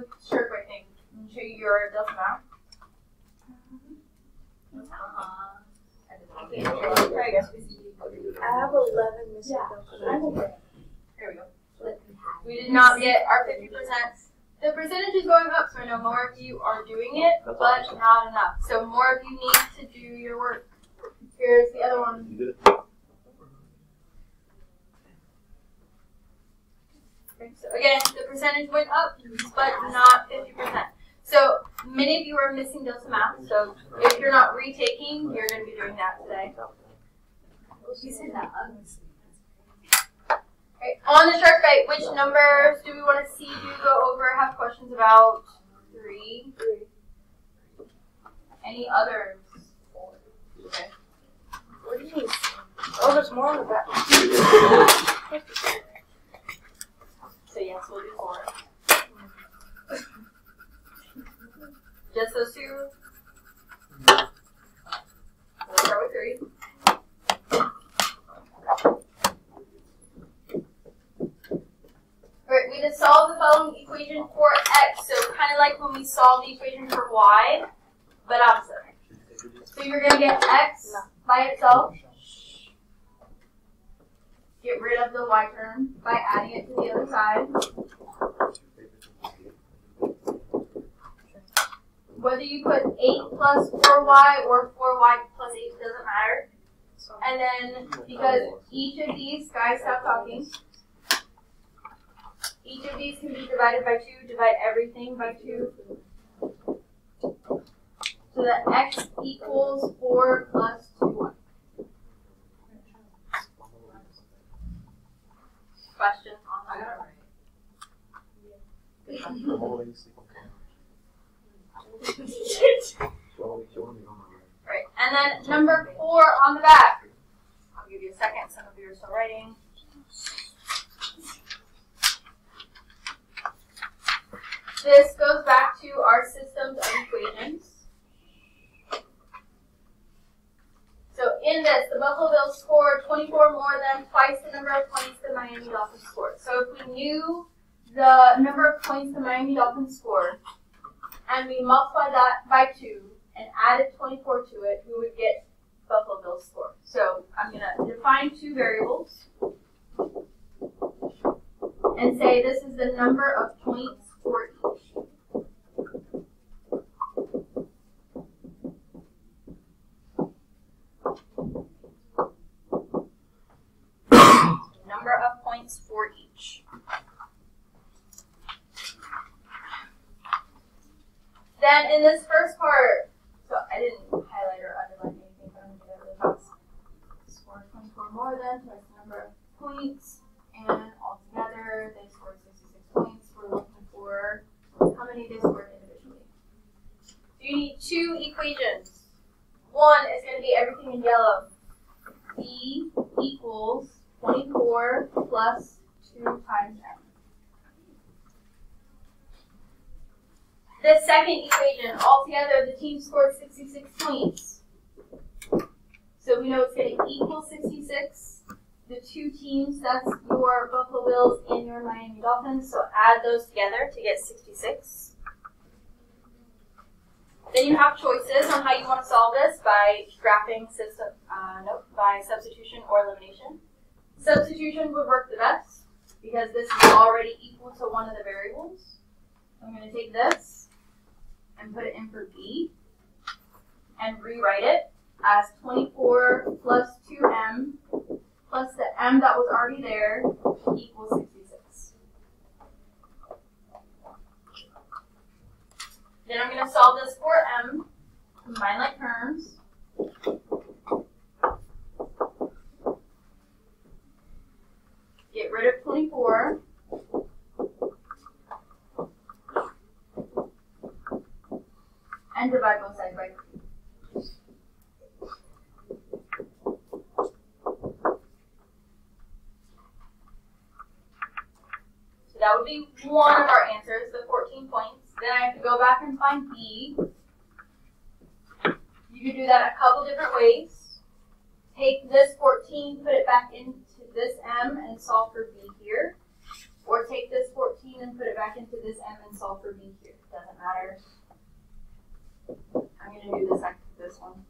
the short break thing. And show you your delta math. Okay, try again. I have eleven missing Yeah. documents. There we go. We did not get our fifty percent. The percentage is going up, so I know more of you are doing it, That's but awesome. not enough. So more of you need to do your work. Here's the other one. You did it. Okay, So again, the percentage went up, but not fifty percent. So many of you are missing delta math. So if you're not retaking, you're going to be doing that today. She said that. Okay, on the shark bite, which numbers do we want to see you go over? Have questions about three? Any others? Okay. What do you mean? Oh, there's more on the back. Do four. Just those two. We'll start with three. Alright, we just solved the following equation for x. So kind of like when we solved the equation for y, but opposite. So you're gonna get x by itself. Get rid of the y term by adding it to the other side. Whether you put 8 plus 4y or 4y plus 8 doesn't matter. And then, because each of these, guys, stop talking. Each of these can be divided by 2, divide everything by 2. So that x equals 4 plus 2. Question on that? Right, and then number four on the back. I'll give you a second. Some of you are still writing. This goes back to our systems of equations. So in this, the Buffalo Bills scored 24 more than twice the number of points the Miami Dolphins scored. So if we knew the number of points the Miami Dolphins scored, and we multiply that by two, and added 24 to it, we would get Buffalo Bills score. So I'm going to define two variables and say this is the number of points for each. Number of points for each. Then in this first part, so I didn't highlight or underline anything, but I'm gonna do that Score 24 more than twice the number of points, and altogether they scored 66 points. We're looking for how many they scored individually. So you need two equations. One is going to be everything in yellow. E equals 24 plus 2 times m. The second equation, altogether, the team scored 66 points. So we know it's going to equal 66. The two teams, that's your Buffalo Bills and your Miami Dolphins. So add those together to get 66. Then you have choices on how you want to solve this by graphing system, uh, nope, by substitution or elimination. Substitution would work the best because this is already equal to one of the variables. I'm going to take this and put it in for B and rewrite it as 24 plus 2m plus the m that was already there equals 66. Then I'm going to solve this for m, combine like terms. Get rid of 24. 3. So that would be one of our answers, the 14 points. Then I have to go back and find B. You could do that a couple different ways. Take this 14, put it back into this M and solve for B here. Or take this 14 and put it back into this M and solve for B here. Doesn't matter. This, one.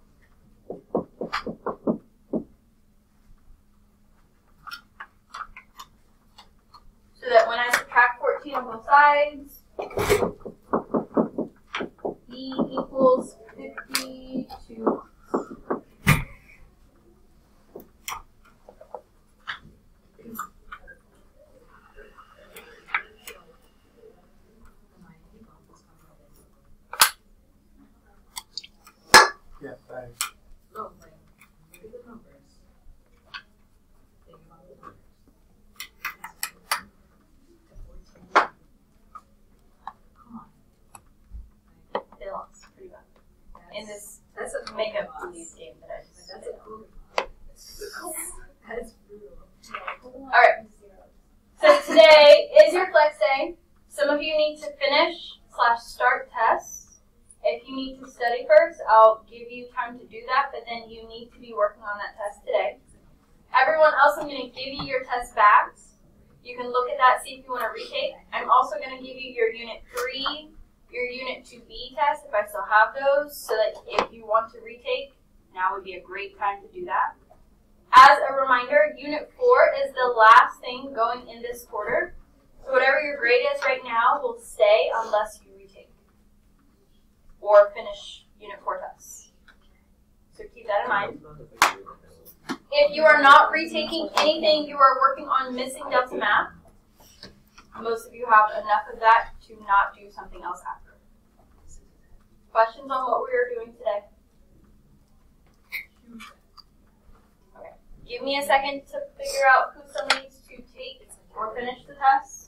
So that when I subtract fourteen on both sides, E equals fifty-two. Yeah, thanks. They lost pretty bad. In this That's a makeup believe game that I just That's did. a cool. That is brutal. Alright. So today is your flex day. Some of you need to finish slash start tests. If you need to study first, I'll give you time to do that, but then you need to be working on that test today. Everyone else, I'm going to give you your test back. You can look at that, see if you want to retake. I'm also going to give you your Unit 3, your Unit 2B test, if I still have those, so that if you want to retake, now would be a great time to do that. As a reminder, Unit 4 is the last thing going in this quarter. So whatever your grade is right now will stay unless you retake or finish Unit 4 tests. So keep that in mind. If you are not retaking anything, you are working on missing Delta Math. Most of you have enough of that to not do something else after. Questions on what we are doing today? Give me a second to figure out who still needs to take or finish the test.